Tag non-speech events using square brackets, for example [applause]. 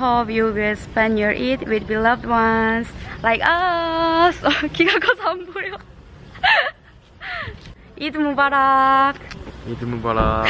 Hope you will spend your Eid with beloved ones like us. [laughs] 어, 키가 커서 안 보여. [laughs] 이드 무바락. 이드 무바락